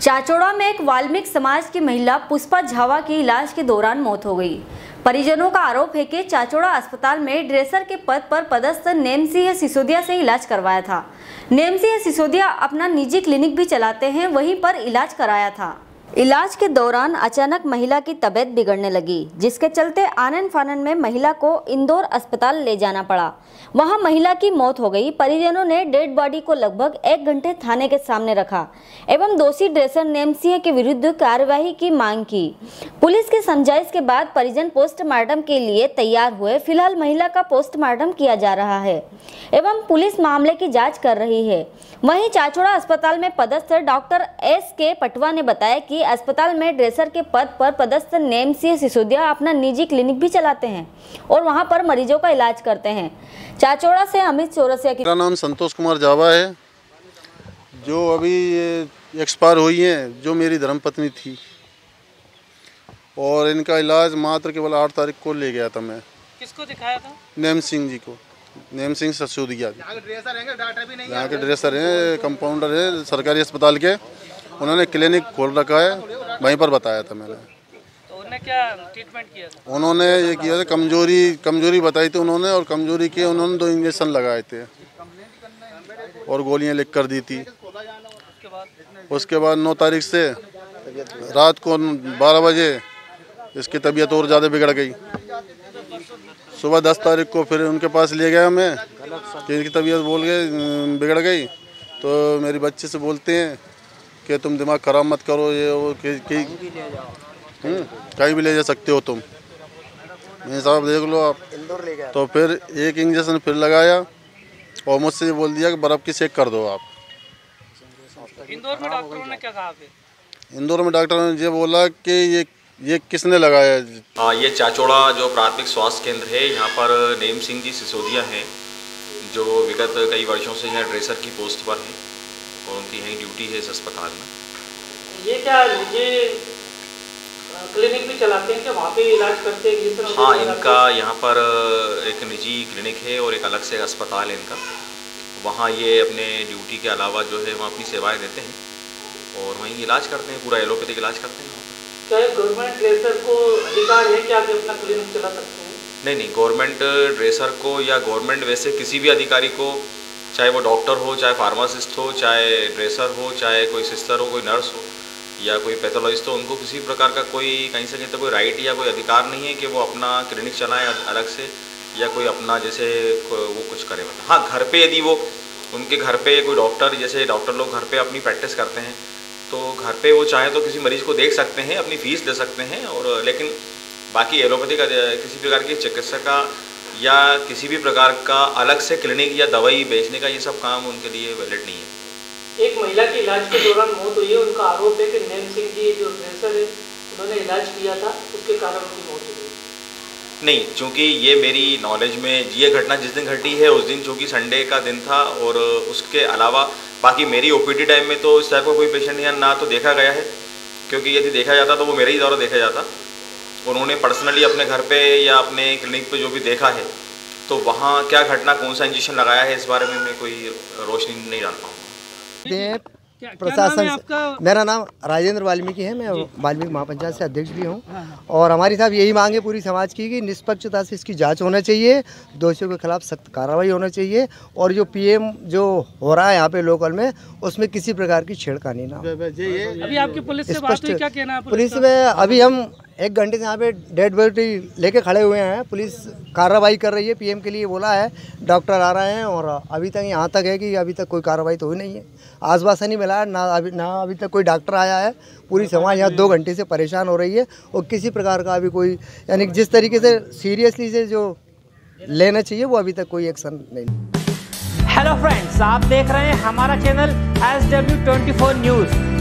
चाचौड़ा में एक वाल्मीकि समाज की महिला पुष्पा झावा की इलाज के दौरान मौत हो गई। परिजनों का आरोप है कि चाचोड़ा अस्पताल में ड्रेसर के पद पर पदस्थ नेमसिंह सिसोदिया से इलाज करवाया था। नेमसिंह सिसोदिया अपना निजी क्लिनिक भी चलाते हैं, वहीं पर इलाज कराया था। इलाज के दौरान अचानक महिला की तबीयत बिगड़ने लगी, जिसके चलते आनन फानन में महिला को इंदौर अस्पताल ले जाना पड़ा। वहाँ महिला की मौत हो गई। परिजनों ने डेड बॉडी को लगभग एक घंटे थाने के सामने रखा एवं दोषी ड्रेसर नेमसिंह के विरुद्ध कार्यवाही की मांग की। पुलिस की समझाइश के बाद परिजन पोस्टमार्टम के लिए तैयार हुए। फ़िलहाल महिला का पोस्टमार्टम किया जा रहा है एवं पुलिस मामले की जाँच कर रही है। वहीं चाचोड़ा अस्पताल में पदस्थ डॉक्टर एस के पटवा ने बताया कि अस्पताल में ड्रेसर के पद पर पदस्थ नेम सिंह सिसोदिया अपना निजी क्लिनिक भी चलाते हैं और वहाँ पर मरीजों का इलाज करते हैं। चाचौड़ा से अमित चौरसिया की मेरा नाम संतोष कुमार जावा है जो अभी एक्सपायर हुई हैं जो मेरी धर्मपत्नी थी। और इनका इलाज मात्र केवल आठ तारीख को ले गया था मैं। किसको दिखाया था? नेम सिंह जी को। नेम सिंह ससुदिया जी। यहाँ के ड्रेसर हैं कंपाउंडर हैं सरकारी अस्पताल के। उन्होंने क्लिनिक खोल रखा है वहीं पर बताया था मैंने। तो उन्होंने क्या ट्रीटमेंट किया था? उन्होंने ये किया था कमज़ोरी कमज़ोरी बताई थी उन्होंने और कमज़ोरी की उन्होंने दो इंजेक्शन लगाए थे। और गोलियाँ लिख कर दी थी। उसके बाद नौ तारीख से रात को बारह बजे इसकी तबीयत और ज़्यादा बिगड़ गई। सुबह दस तारीख को फिर उनके पास ले गया मैं कि इनकी तबीयत बोल गए बिगड़ गई। तो मेरी बच्चे से बोलते हैं कि तुम दिमाग खराब मत करो ये वो कि, कि हम्म, कहीं भी ले जा सकते हो तुम। मैं साहब देख लो आप। तो फिर एक इंजेक्शन फिर लगाया और मुझसे ये बोल दिया कि बर्फ़ की सेक कर दो आप। इंदौर में डॉक्टरों ने क्या कहा इंदौर में डॉक्टर ने ये बोला कि ये ये किसने लगाया? है? हाँ ये चाचोड़ा जो प्राथमिक स्वास्थ्य केंद्र है यहाँ पर नेम सिंह जी सिसोदिया हैं जो विगत कई वर्षों से यहाँ ड्रेसर की पोस्ट पर हैं। और उनकी यहीं ड्यूटी है इस अस्पताल में? ये क्या ये क्लिनिक भी चलाते हैं क्या? वहाँ पे इलाज करते हैं जिस तरह हाँ इनका यहाँ पर एक निजी क्लिनिक है और एक अलग से अस्पताल है इनका। वहाँ ये अपने ड्यूटी के अलावा जो है वहाँ अपनी सेवाएँ देते हैं और वहीं इलाज करते हैं पूरा एलोपैथिक इलाज करते हैं क्या गवर्नमेंट ड्रेसर को अधिकार है क्या अपना क्लिनिक चला सकते हैं? नहीं नहीं गवर्नमेंट ड्रेसर को या गवर्नमेंट वैसे किसी भी अधिकारी को चाहे वो डॉक्टर हो, चाहे फार्मासिस्ट हो, चाहे ड्रेसर हो, चाहे कोई सिस्टर हो, कोई नर्स हो, या कोई पैथोलॉजिस्ट हो, उनको किसी प्रकार का कोई, कहीं से कहीं तो कोई राइट या कोई अधिकार नहीं है कि वो अपना क्लिनिक चलाएँ अलग से, या कोई अपना जैसे वो कुछ करे मतलब। हाँ घर पे यदि वो, उनके घर पे कोई डॉक्टर जैसे डॉक्टर लोग घर पे अपनी प्रैक्टिस करते हैं तो घर पे वो चाहे तो किसी मरीज़ को देख सकते हैं, अपनी फ़ीस दे सकते हैं, और लेकिन बाकी एलोपैथी का, किसी प्रकार की चिकित्सा का या किसी भी प्रकार का अलग से क्लिनिक या दवाई बेचने का ये सब काम उनके लिए वैलिड नहीं है। एक महिला की इलाज के दौरान मौत हुई है उनका आरोप है कि नैन सिंह जी जो ड्रेसर है उन्होंने इलाज किया था उसके कारण उनकी मौत हो। गई नहीं चूँकि ये मेरी नॉलेज में ये घटना जिस दिन घटी है उस दिन चूँकि संडे का दिन था और उसके अलावा बाकी मेरी ओपीडी टाइम में तो इस टाइप का कोई पेशेंट यहाँ ना तो देखा गया है क्योंकि यदि देखा जाता तो वो मेरे ही द्वारा देखा जाता। उन्होंने पर्सनली अपने घर पे या अपने क्लिनिक पे जो भी देखा है तो वहाँ क्या घटना कौन सा इंजेक्शन लगाया है इस बारे में मैं कोई रोशनी नहीं डाल पाऊँगा। प्रशासन है? मेरा नाम राजेंद्र वाल्मीकि है मैं वाल्मीकि महापंचायत से अध्यक्ष भी हूँ। और हमारी साहब यही मांग है पूरी समाज की कि निष्पक्षता से इसकी जाँच होना चाहिए दोषियों के खिलाफ सख्त कार्रवाई होना चाहिए और जो पीएम जो हो रहा है यहाँ पे लोकल में उसमें किसी प्रकार की छेड़खानी ना हो। अभी आपकी पुलिस से बात हुई क्या कहना है पुलिस में अभी हम एक घंटे से यहाँ पे डेड बॉडी लेके खड़े हुए हैं। पुलिस कार्रवाई कर रही है। पीएम के लिए बोला है, डॉक्टर आ रहे हैं और अभी तक यहाँ तक है कि अभी तक कोई कार्रवाई तो हुई नहीं है। आश्वासन ही मिला है, ना अभी ना अभी तक कोई डॉक्टर आया है। पूरी समाज यहाँ दो घंटे से परेशान हो रही है और किसी प्रकार का अभी कोई, यानी जिस तरीके से सीरियसली से जो लेना चाहिए, वो अभी तक कोई एक्शन नहीं। हेलो फ्रेंड्स आप देख रहे हैं हमारा channel S W twenty four news